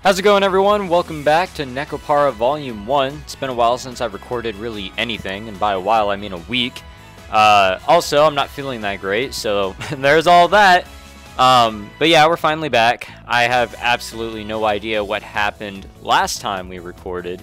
How's it going everyone? Welcome back to Nekopara Volume 1. It's been a while since I've recorded really anything, and by a while I mean a week. Uh, also, I'm not feeling that great, so there's all that. Um, but yeah, we're finally back. I have absolutely no idea what happened last time we recorded.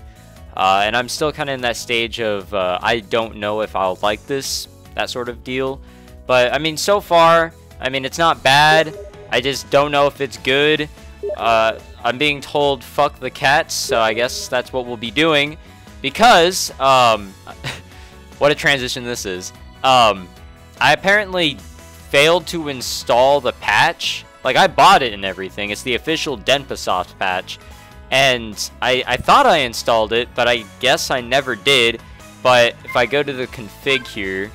Uh, and I'm still kind of in that stage of uh, I don't know if I'll like this, that sort of deal. But I mean, so far, I mean, it's not bad. I just don't know if it's good. Uh, I'm being told fuck the cats, so I guess that's what we'll be doing. Because, um, what a transition this is. Um, I apparently failed to install the patch. Like, I bought it and everything. It's the official Denpasoft patch. And I, I thought I installed it, but I guess I never did. But if I go to the config here,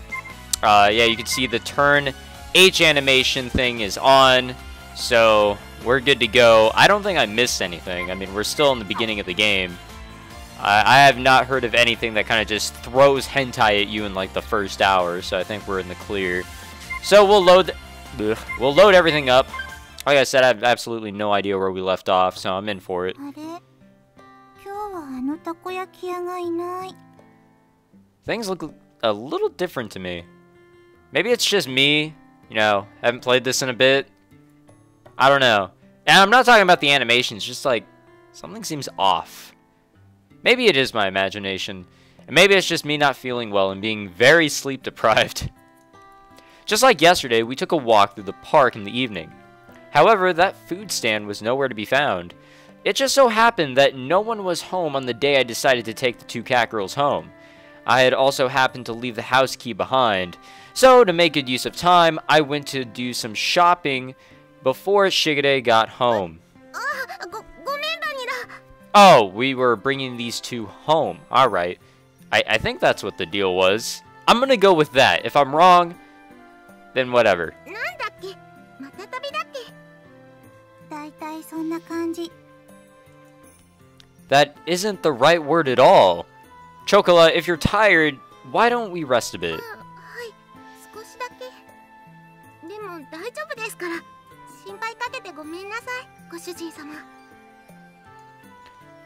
uh, yeah, you can see the turn H animation thing is on. So we're good to go. I don't think I missed anything. I mean, we're still in the beginning of the game. I, I have not heard of anything that kind of just throws hentai at you in like the first hour, so I think we're in the clear. So we'll load, ugh, we'll load everything up. Like I said, I have absolutely no idea where we left off, so I'm in for it. Things look a little different to me. Maybe it's just me, you know, haven't played this in a bit. I don't know. And I'm not talking about the animations, just like, something seems off. Maybe it is my imagination. And maybe it's just me not feeling well and being very sleep deprived. just like yesterday, we took a walk through the park in the evening. However, that food stand was nowhere to be found. It just so happened that no one was home on the day I decided to take the two cat girls home. I had also happened to leave the house key behind, so to make good use of time, I went to do some shopping before Shigure got home. Oh, we were bringing these two home. Alright. I, I think that's what the deal was. I'm gonna go with that. If I'm wrong, then whatever. That isn't the right word at all. Chocola, if you're tired, why don't we rest a bit?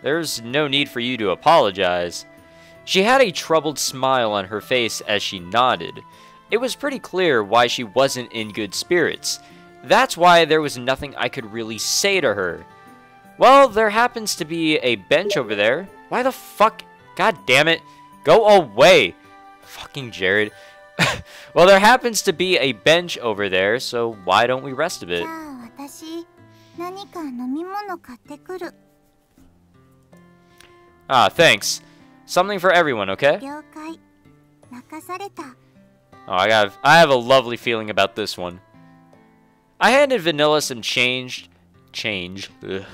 There's no need for you to apologize. She had a troubled smile on her face as she nodded. It was pretty clear why she wasn't in good spirits. That's why there was nothing I could really say to her. Well, there happens to be a bench over there. Why the fuck? God damn it. Go away. Fucking Jared. well, there happens to be a bench over there, so why don't we rest a bit? Ah, thanks. Something for everyone, okay? Oh, I got I have a lovely feeling about this one. I handed Vanilla some change, change, ugh,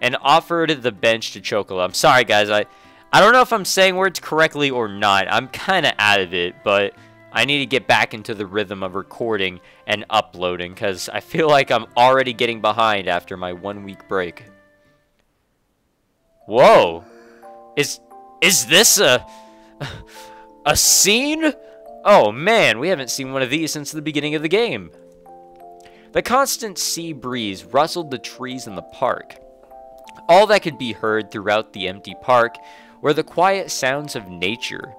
and offered the bench to Chocola. I'm sorry, guys. I, I don't know if I'm saying words correctly or not. I'm kind of out of it, but I need to get back into the rhythm of recording and uploading because I feel like I'm already getting behind after my one week break. Whoa. Is is this a a scene? Oh man, we haven't seen one of these since the beginning of the game. The constant sea breeze rustled the trees in the park. All that could be heard throughout the empty park were the quiet sounds of nature.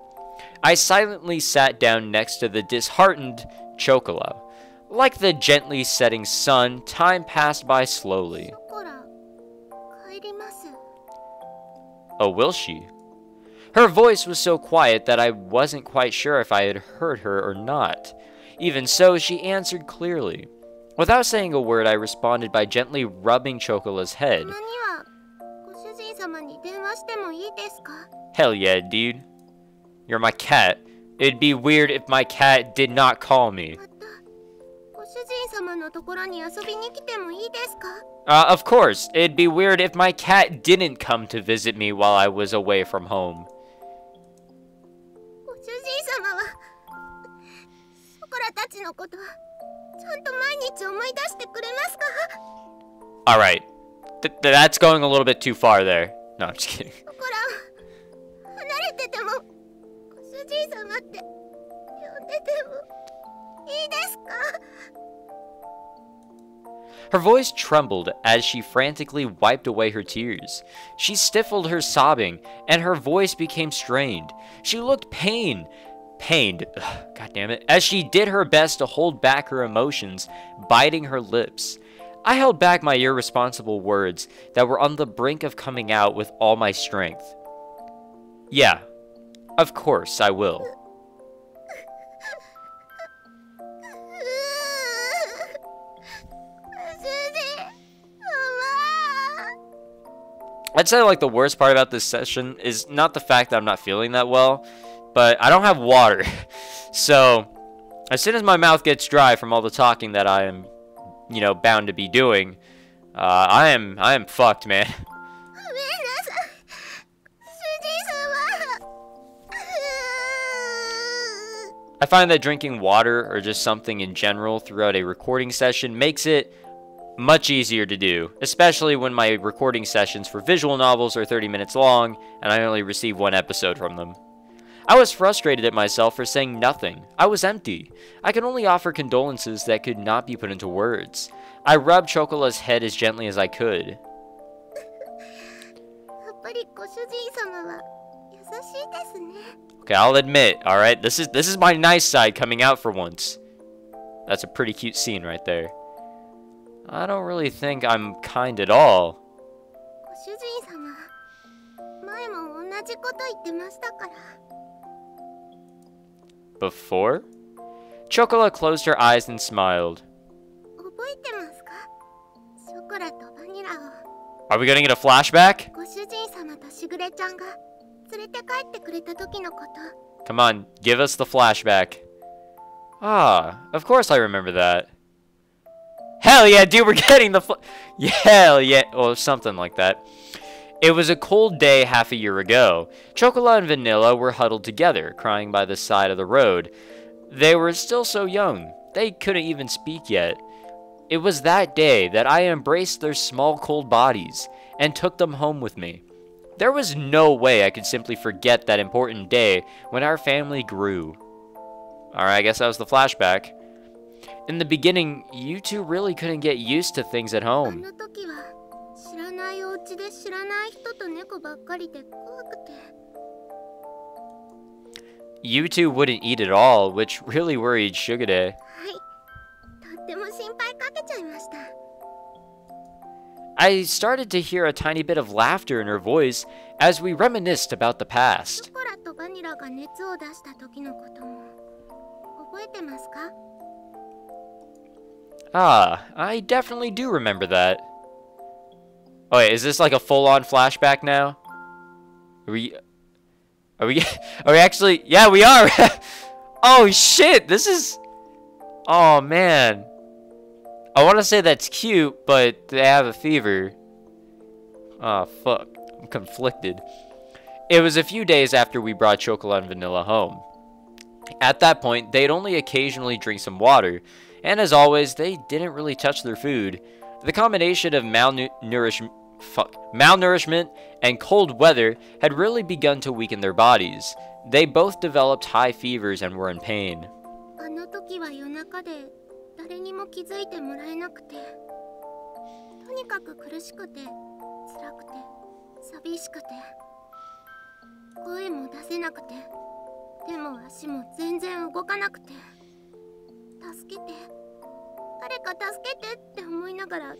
I silently sat down next to the disheartened Chocola. Like the gently setting sun, time passed by slowly. Oh, will she? Her voice was so quiet that I wasn't quite sure if I had heard her or not. Even so, she answered clearly. Without saying a word, I responded by gently rubbing Chocola's head. Hell yeah, dude. You're my cat. It'd be weird if my cat did not call me. Uh, of course. It'd be weird if my cat didn't come to visit me while I was away from home. Alright. Th that's going a little bit too far there. No, I'm just kidding. Her voice trembled as she frantically wiped away her tears. She stifled her sobbing, and her voice became strained. She looked pained, pained, God damn it, as she did her best to hold back her emotions, biting her lips. I held back my irresponsible words that were on the brink of coming out with all my strength. Yeah, of course I will. I'd say like the worst part about this session is not the fact that I'm not feeling that well, but I don't have water. so, as soon as my mouth gets dry from all the talking that I am, you know, bound to be doing, uh, I am I am fucked, man. I find that drinking water or just something in general throughout a recording session makes it much easier to do, especially when my recording sessions for visual novels are 30 minutes long and I only receive one episode from them. I was frustrated at myself for saying nothing. I was empty. I could only offer condolences that could not be put into words. I rubbed Chocola's head as gently as I could. Okay, I'll admit, alright? This is this is my nice side coming out for once. That's a pretty cute scene right there. I don't really think I'm kind at all. Before? Chocola closed her eyes and smiled. Are we gonna get a flashback? Come on, give us the flashback. Ah, of course I remember that. Hell yeah, dude, we're getting the yeah, Hell yeah, or something like that. It was a cold day half a year ago. Chocola and Vanilla were huddled together, crying by the side of the road. They were still so young. They couldn't even speak yet. It was that day that I embraced their small cold bodies and took them home with me. There was no way I could simply forget that important day when our family grew. Alright, I guess that was the flashback. In the beginning, you two really couldn't get used to things at home. You two wouldn't eat at all, which really worried Shigure. I started to hear a tiny bit of laughter in her voice as we reminisced about the past. Ah, I definitely do remember that. Oh wait, is this like a full-on flashback now? Are we... Are we... Are we actually... Yeah, we are! oh shit, this is... Oh man. I want to say that's cute, but they have a fever. Oh fuck. I'm conflicted. It was a few days after we brought Chocola and Vanilla home. At that point, they'd only occasionally drink some water, and as always, they didn't really touch their food. The combination of fuck, malnourishment and cold weather had really begun to weaken their bodies. They both developed high fevers and were in pain. 誰にも気づいてもらえなくて。とにかく苦しくて辛くて寂しくて。声も出せなくて。手も足も全然動かなくて。助けて。誰か助けてって思いながら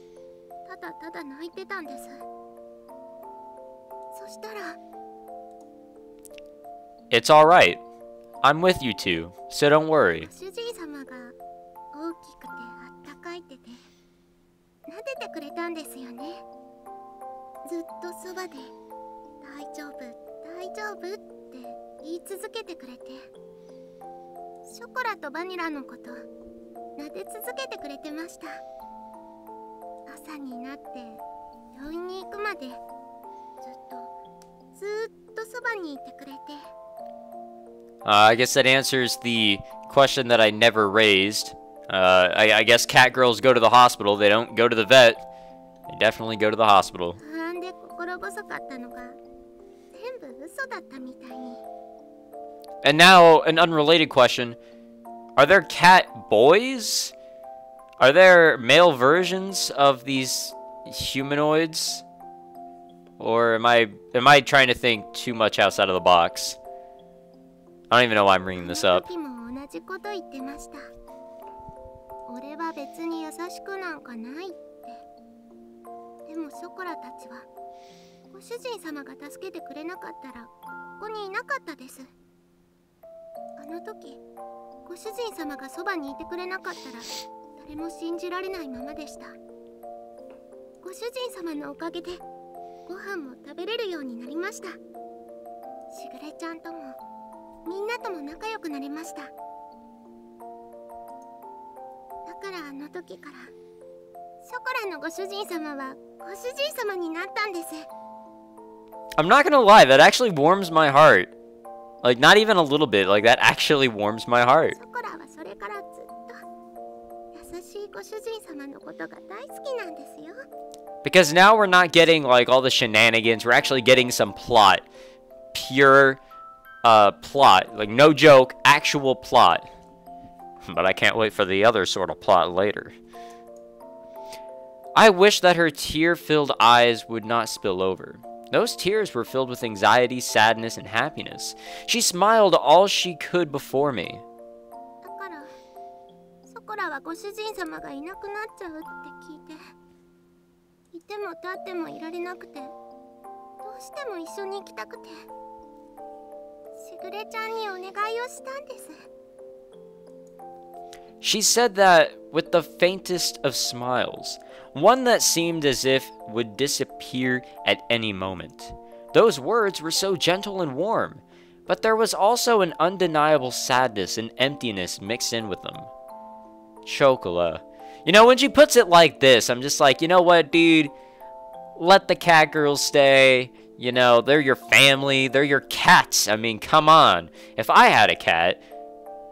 ただただ泣いてたんです。そしたら It's alright. I'm with you two, so don't worry. 主人あったかいてて撫でてくれたんですよね。ずっとそばで大丈夫大丈夫って言い続けてくれて。ショコラとバニラのこと撫で続けてくれてました。朝になって病院に行くまでずっとずっとそばにいてくれて。Uh, I guess that answers the question that I never raised. Uh, I, I guess cat girls go to the hospital. They don't go to the vet. They definitely go to the hospital. And now, an unrelated question. Are there cat boys? Are there male versions of these humanoids? Or am I am I trying to think too much outside of the box? I don't even know why I'm bringing this up. 俺は別に優しくなんかないって。でもショコラたちはご主人様が助けてくれなかったらここにいなかったです。あの時ご主人様がそばにいてくれなかったら誰も信じられないままでした。ご主人様のおかげでご飯も食べれるようになりました。しぐれちゃんともみんなとも仲良くなれました。からあの時からショコラのご主人様はご主人様になったんです I'm not gonna lie, that actually warms my heart. Like, not even a little bit. Like, that actually warms my heart. Because now we're not getting, like, all the shenanigans. We're actually getting some plot. Pure, uh, plot. Like, no joke, actual plot. But I can't wait for the other sort of plot later. I wish that her tear-filled eyes would not spill over. Those tears were filled with anxiety, sadness, and happiness. She smiled all she could before me. She said that with the faintest of smiles one that seemed as if would disappear at any moment. Those words were so gentle and warm, but there was also an undeniable sadness and emptiness mixed in with them. Chocola. You know, when she puts it like this, I'm just like, you know what, dude? Let the cat girls stay. You know, they're your family. They're your cats. I mean, come on. If I had a cat,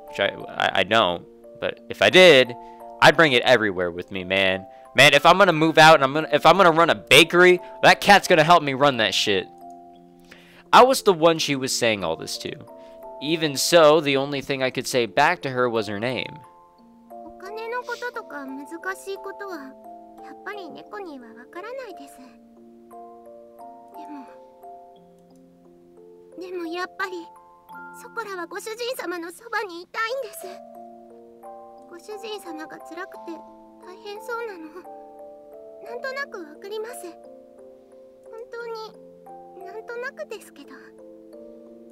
which I, I, I don't, but if I did, I'd bring it everywhere with me, man. Man, if I'm gonna move out and I'm gonna if I'm gonna run a bakery, that cat's gonna help me run that shit. I was the one she was saying all this to. Even so, the only thing I could say back to her was her name. ご主人様が辛くて大変そうなの。なんとなくわかります。本当になんとなくですけど。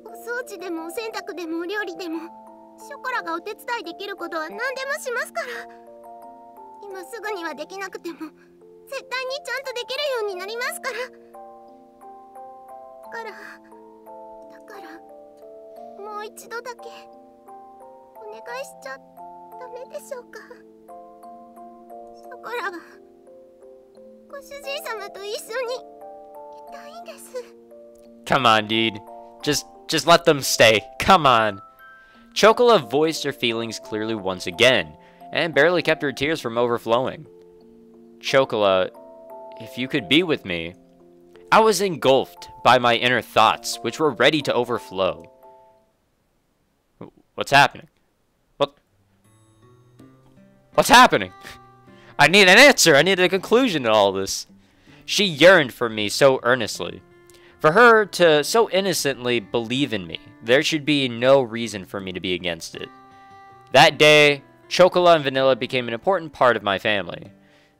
お掃除でもお洗濯でもお料理でもショコラがお手伝いできることは何でもしますから。今すぐにはできなくても絶対にちゃんとできるようになりますから。だからだからもう一度だけお願いしちゃって。ダメでしょうかコラはご主人様と一緒にいたいんです Come on, dude. Just just let them stay. Come on. Chocola voiced her feelings clearly once again, and barely kept her tears from overflowing. Chocola, if you could be with me. I was engulfed by my inner thoughts, which were ready to overflow. What's happening? What? What's happening? I need an answer. I need a conclusion to all this. She yearned for me so earnestly. For her to so innocently believe in me, there should be no reason for me to be against it. That day, Chocola and Vanilla became an important part of my family.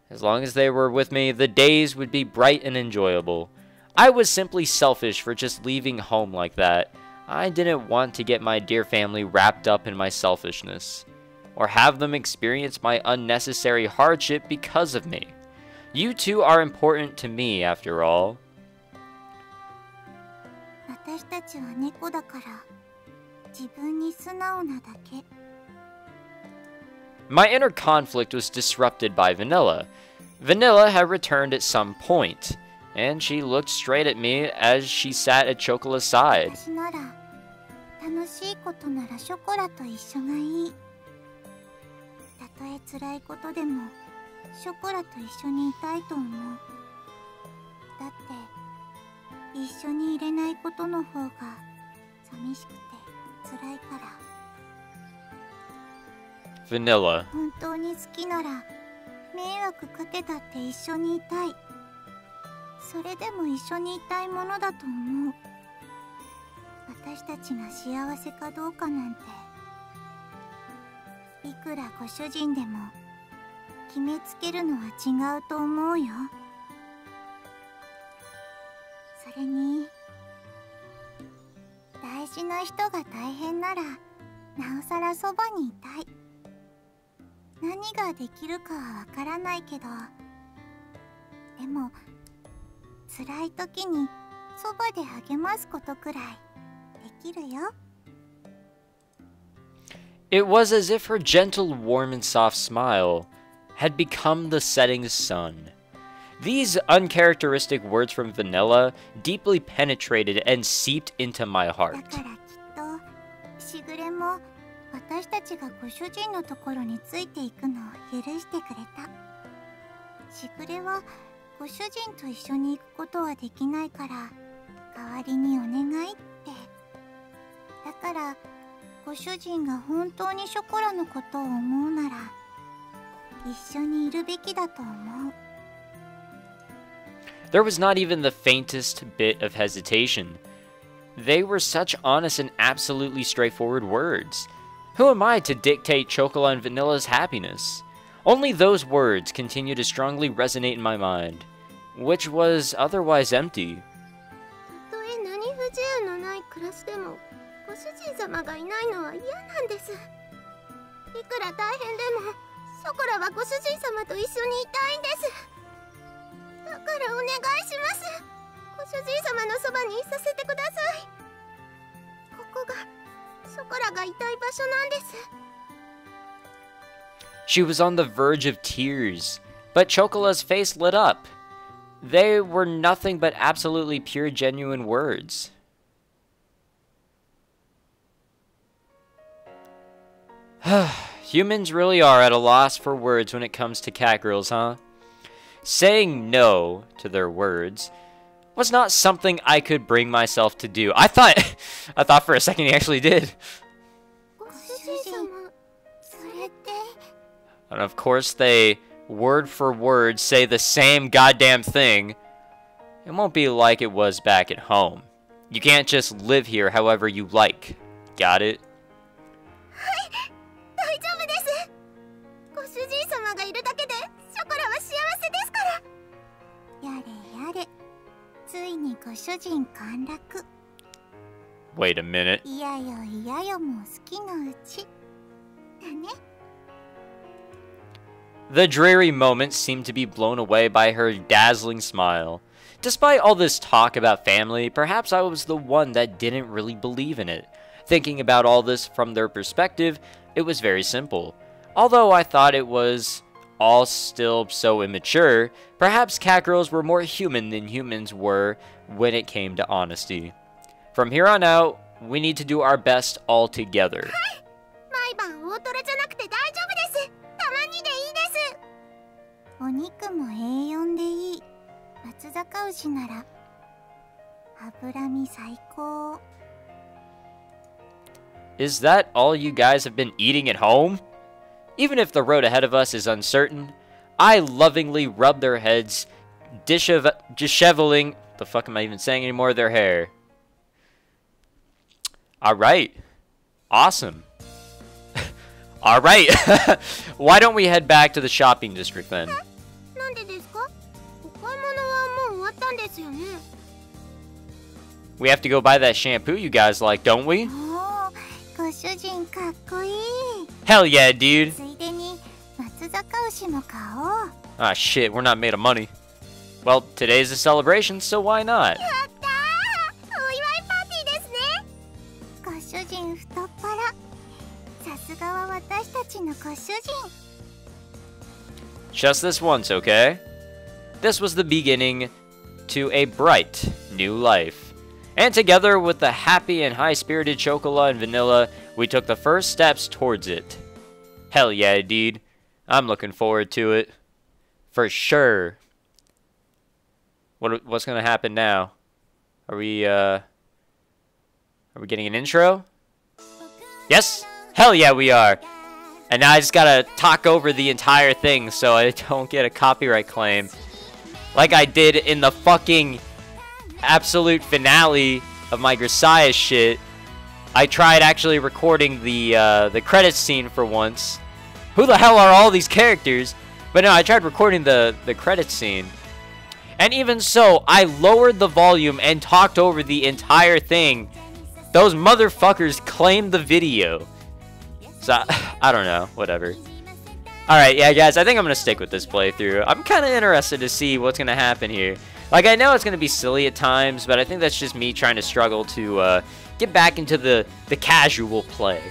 As long as they were with me, the days would be bright and enjoyable. I was simply selfish for just leaving home like that. I didn't want to get my dear family wrapped up in my selfishness or have them experience my unnecessary hardship because of me. You two are important to me, after all. My inner conflict was disrupted by Vanilla. Vanilla had returned at some point, and she looked straight at me as she sat at Chocola's side. とえ辛いことでもショコラと一緒にいたいと思う。だって一緒にいれないことの方が寂しくて辛いから。Vanilla 本当に好きなら迷惑かけたって一緒にいたい。それでも一緒にいたいものだと思う。私たちが幸せかどうかなんていくらご主人でも決めつけるのは違うと思うよ。それに大事な人が大変ならなおさらそばにいたい。何ができるかはわからないけどでも辛い時にそばで励ますことくらいできるよ。It was as if her gentle, warm, and soft smile had become the setting sun. These uncharacteristic words from Vanilla deeply penetrated and seeped into my だ heart. からきっとしぐれも私たちがご主人のところについていくのを許してくれたしぐれはご主人と一緒に行くことはできないから代わりにお願いってだから ご主人が本当にショコラのことを思うなら一緒にいるべきだと思う There was not even the faintest bit of hesitation. They were such honest and absolutely straightforward words. Who am I to dictate Chocola and Vanilla's happiness? Only those words continue to strongly resonate in my mind, which was otherwise empty. ご主人様がいないのは嫌なんです。いくら大変でもショコラはご主人様と一緒にいたいんです。だからお願いします。ご主人様のそばにいさせてください。ここがショコラがいたい場所なんです。She was on the verge of tears, but Chocola's face lit up. They were nothing but absolutely pure, genuine words. Humans really are at a loss for words when it comes to catgirls, huh? Saying no to their words was not something I could bring myself to do. I thought, I thought for a second he actually did. And of course they, word for word, say the same goddamn thing. It won't be like it was back at home. You can't just live here however you like. Got it? にご主人陥落 Wait a minute. いやよいやよもう好きのうちだね The dreary moments seemed to be blown away by her dazzling smile. Despite all this talk about family, perhaps I was the one that didn't really believe in it. Thinking about all this from their perspective, it was very simple. Although I thought it was all still so immature, perhaps catgirls were more human than humans were when it came to honesty. From here on out, we need to do our best all together. Is that all you guys have been eating at home? Even if the road ahead of us is uncertain, I lovingly rub their heads, dishev- disheveling. The fuck am I even saying anymore? Their hair. Alright. Awesome. Alright. Why don't we head back to the shopping district then? なんでですかお買い物はもう終わったんですよね We have to go buy that shampoo you guys like, don't we? おおご主人かっこいい Hell yeah, dude. Ah, shit, we're not made of money. Well, today's a celebration, so why not? Just this once, okay? This was the beginning to a bright new life. And together with the happy and high-spirited Chocola and Vanilla, we took the first steps towards it. Hell yeah, dude. I'm looking forward to it. For sure. What what's gonna happen now? Are we uh are we getting an intro? Yes? Hell yeah we are. And now I just gotta talk over the entire thing so I don't get a copyright claim. Like I did in the fucking absolute finale of my Grisaia shit. I tried actually recording the uh, the credits scene for once. Who the hell are all these characters? But no, I tried recording the, the credits scene. And even so, I lowered the volume and talked over the entire thing. Those motherfuckers claimed the video. So, I don't know. Whatever. Alright, yeah, guys, I think I'm going to stick with this playthrough. I'm kind of interested to see what's going to happen here. Like, I know it's going to be silly at times, but I think that's just me trying to struggle to uh, get back into the, the casual play.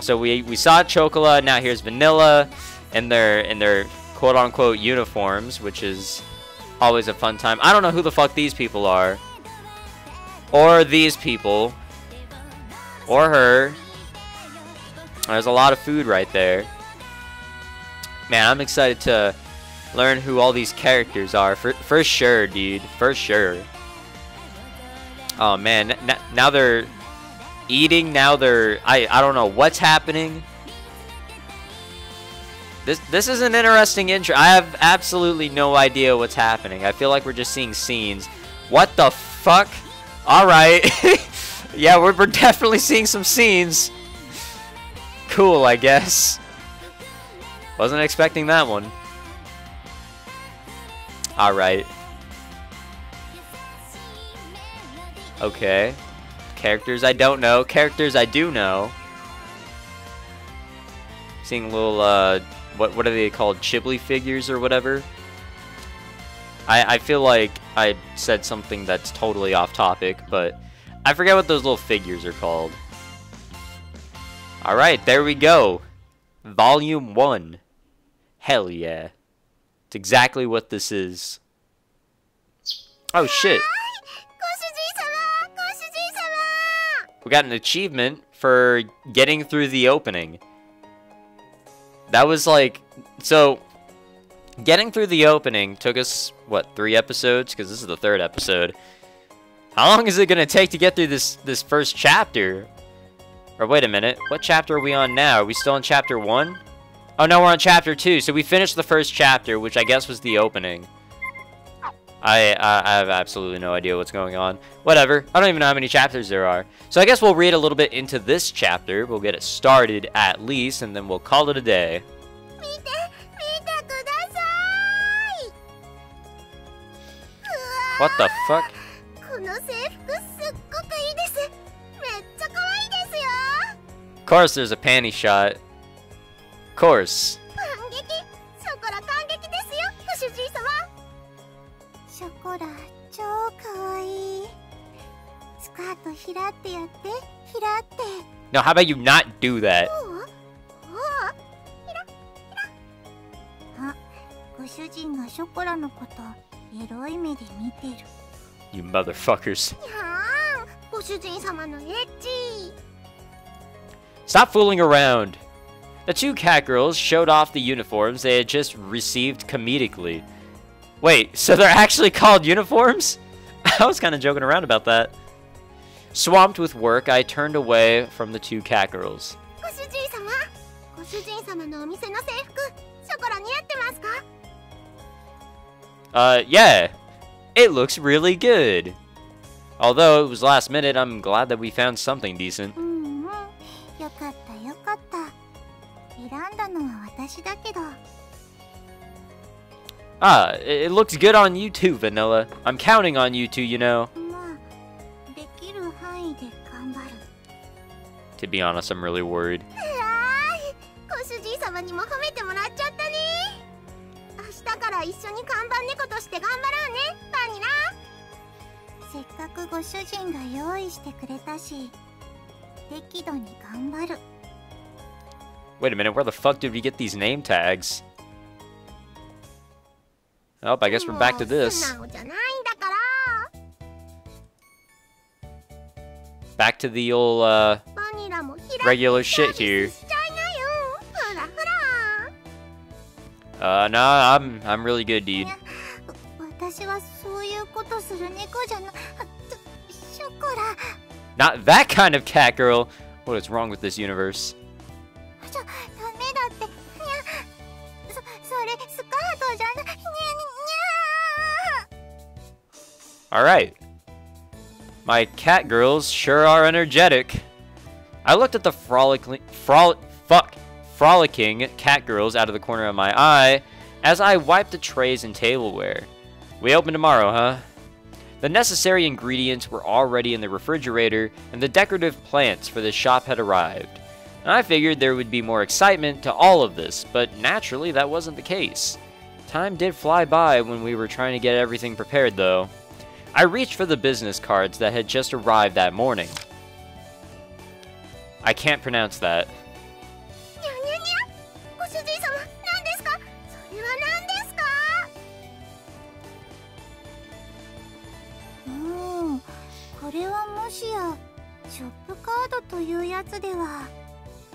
So we, we saw Chocola, now here's Vanilla, in their, in their quote-unquote uniforms, which is always a fun time. I don't know who the fuck these people are. Or these people. Or her. There's a lot of food right there. Man, I'm excited to learn who all these characters are. For, for sure, dude. For sure. Oh, man. now they're eating. Now they're... I, I don't know what's happening. This, this is an interesting intro. I have absolutely no idea what's happening. I feel like we're just seeing scenes. What the fuck? Alright. yeah, we're, we're definitely seeing some scenes. Cool, I guess. Wasn't expecting that one. Alright. Okay. Characters I don't know. Characters I do know. Seeing little, uh, what, what are they called? Chibli figures or whatever? I, I feel like I said something that's totally off topic, but I forget what those little figures are called. Alright, there we go. Volume 1. Hell yeah. It's exactly what this is. Oh shit. We got an achievement for getting through the opening. That was like... So, getting through the opening took us, what, three episodes? Because this is the third episode. How long is it going to take to get through this, this first chapter? Or wait a minute, what chapter are we on now? Are we still in chapter 1? Oh no, we're on chapter 2, so we finished the first chapter, which I guess was the opening. I, I, I have absolutely no idea what's going on. Whatever, I don't even know how many chapters there are. So I guess we'll read a little bit into this chapter, we'll get it started at least, and then we'll call it a day. What the fuck? Of course there's a panty shot. Of course. No, how about you not do that? You motherfuckers. Stop fooling around! The two cat girls showed off the uniforms they had just received comedically. Wait, so they're actually called uniforms? I was kind of joking around about that. Swamped with work, I turned away from the two cat girls. Uh, yeah. It looks really good. Although it was last minute, I'm glad that we found something decent. Ah, it looks good on you too, Vanilla. I'm counting on you two, you know. To be honest, I'm really worried. Wait a minute, where the fuck did we get these name tags? Oh, I guess we're back to this. Back to the old, uh, regular shit here. Uh, no, I'm, I'm really good, dude. Not that kind of cat girl. What is wrong with this universe? Alright. My cat girls sure are energetic. I looked at the frolicking, frolic, fuck, frolicking cat girls out of the corner of my eye as I wiped the trays and tableware. We open tomorrow, huh? The necessary ingredients were already in the refrigerator, and the decorative plants for the shop had arrived. And I figured there would be more excitement to all of this, but naturally that wasn't the case. Time did fly by when we were trying to get everything prepared, though. I reached for the business cards that had just arrived that morning. I can't pronounce that.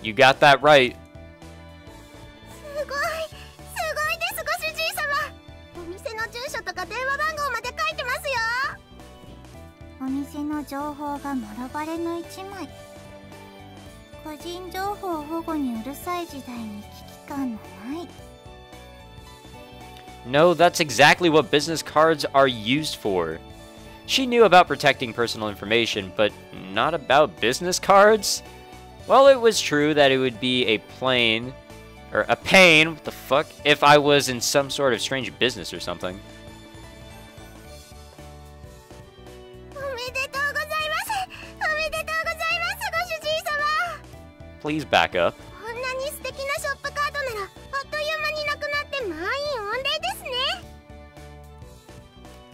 You got that right. 情報がもろバレの一枚個人情報保護にうるさい時代に危機感のない No, that's exactly what business cards are used for. She knew about protecting personal information, but not about business cards? Well, it was true that it would be a plain, or a pain, what the fuck, if I was in some sort of strange business or something. please back up?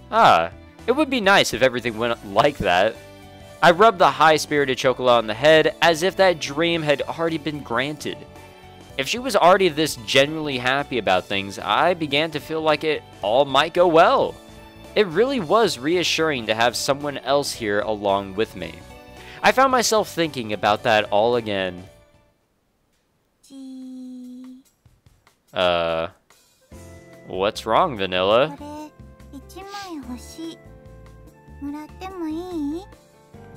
Ah, it would be nice if everything went like that. I rubbed the high-spirited Chocola on the head as if that dream had already been granted. If she was already this genuinely happy about things, I began to feel like it all might go well. It really was reassuring to have someone else here along with me. I found myself thinking about that all again. Uh, what's wrong, Vanilla?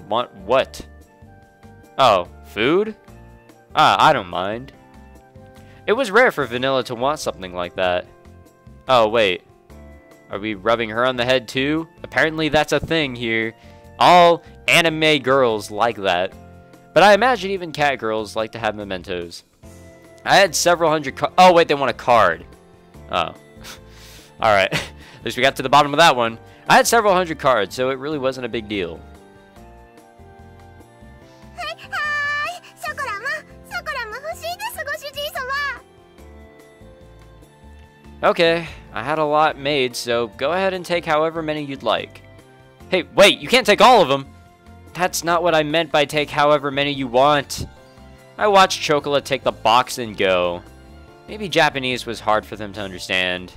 Want what? Oh, food? Ah, I don't mind. It was rare for Vanilla to want something like that. Oh, wait. Are we rubbing her on the head too? Apparently that's a thing here. All anime girls like that. But I imagine even cat girls like to have mementos. I had several hundred Oh, wait, they want a card. Oh. Alright. At least we got to the bottom of that one. I had several hundred cards, so it really wasn't a big deal. Okay, I had a lot made, so go ahead and take however many you'd like. Hey, wait, you can't take all of them! That's not what I meant by take however many you want. I watched Chocola take the box and go. Maybe Japanese was hard for them to understand.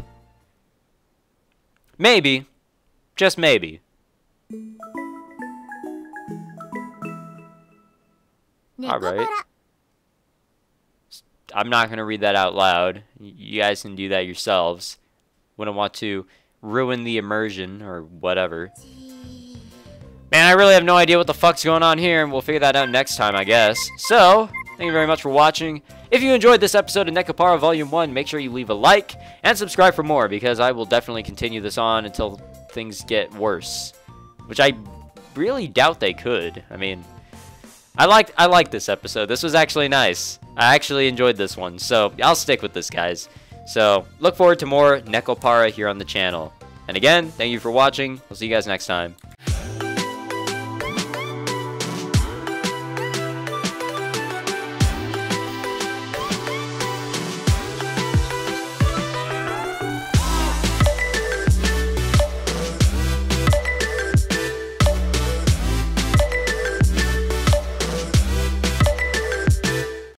Maybe. Just maybe. Alright. I'm not going to read that out loud. You guys can do that yourselves. Wouldn't want to ruin the immersion or whatever. Man, I really have no idea what the fuck's going on here, and we'll figure that out next time, I guess. So, thank you very much for watching. If you enjoyed this episode of Nekopara Volume 1, make sure you leave a like and subscribe for more, because I will definitely continue this on until things get worse. Which I really doubt they could. I mean, I liked I liked this episode. This was actually nice. I actually enjoyed this one, so I'll stick with this, guys. So, look forward to more Nekopara here on the channel. And again, thank you for watching. I'll see you guys next time.